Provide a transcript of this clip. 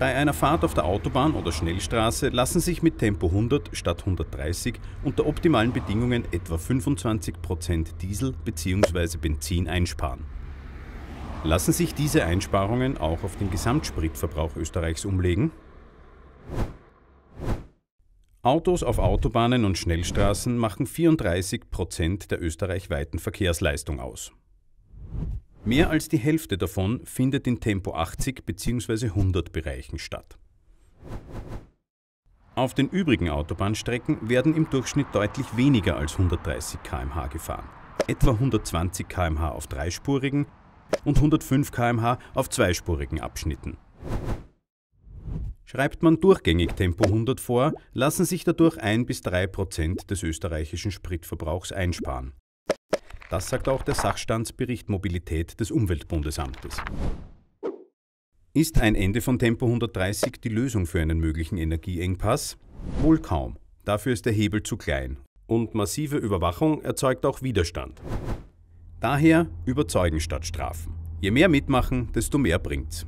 Bei einer Fahrt auf der Autobahn oder Schnellstraße lassen sich mit Tempo 100 statt 130 unter optimalen Bedingungen etwa 25% Diesel bzw. Benzin einsparen. Lassen sich diese Einsparungen auch auf den Gesamtspritverbrauch Österreichs umlegen? Autos auf Autobahnen und Schnellstraßen machen 34% der österreichweiten Verkehrsleistung aus. Mehr als die Hälfte davon findet in Tempo 80 bzw. 100 Bereichen statt. Auf den übrigen Autobahnstrecken werden im Durchschnitt deutlich weniger als 130 km/h gefahren, etwa 120 km/h auf dreispurigen und 105 km/h auf zweispurigen Abschnitten. Schreibt man durchgängig Tempo 100 vor, lassen sich dadurch 1 bis 3 Prozent des österreichischen Spritverbrauchs einsparen. Das sagt auch der Sachstandsbericht Mobilität des Umweltbundesamtes. Ist ein Ende von Tempo 130 die Lösung für einen möglichen Energieengpass? Wohl kaum. Dafür ist der Hebel zu klein. Und massive Überwachung erzeugt auch Widerstand. Daher überzeugen statt strafen. Je mehr mitmachen, desto mehr bringt's.